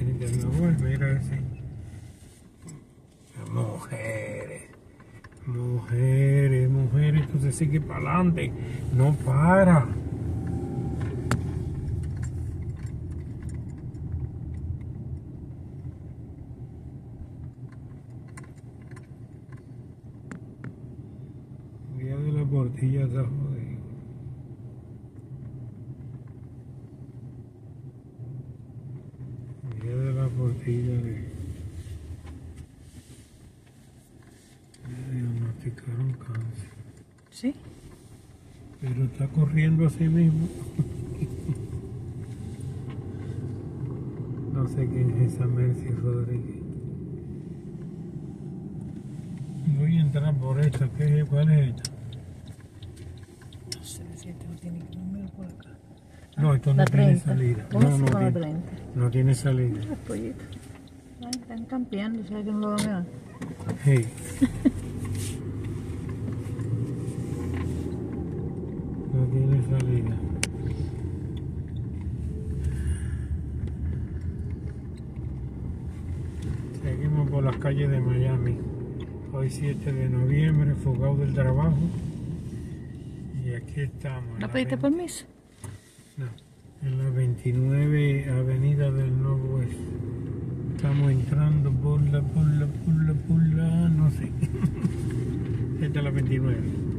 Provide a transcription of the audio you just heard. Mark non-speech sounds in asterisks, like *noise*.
de nuevo, mira ese. Mujeres, mujeres, mujeres, esto se sigue para adelante, no para. Vía de la portilla está Vía de la portilla de... Le diagnosticaron cáncer. ¿Sí? Pero está corriendo a sí mismo. No sé quién es esa Mercy Rodríguez. Voy a entrar por esta. ¿Qué, es? ¿Cuál es esta? No sé si este no tiene que número por acá. No, esto no La tiene 30. salida. No, no tiene, 30. no tiene salida. Los pollitos. Ay, están campeando, ¿sabes que no lo van a ver? Hey. No tiene salida. Seguimos por las calles de Miami. Hoy 7 de noviembre, fugado del trabajo. Y aquí estamos. ¿No la pediste permiso? No, en la 29 Avenida del Noroeste. Estamos entrando por la, por la, por la, por la, no sé. *laughs* Esta es la 29.